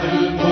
Santo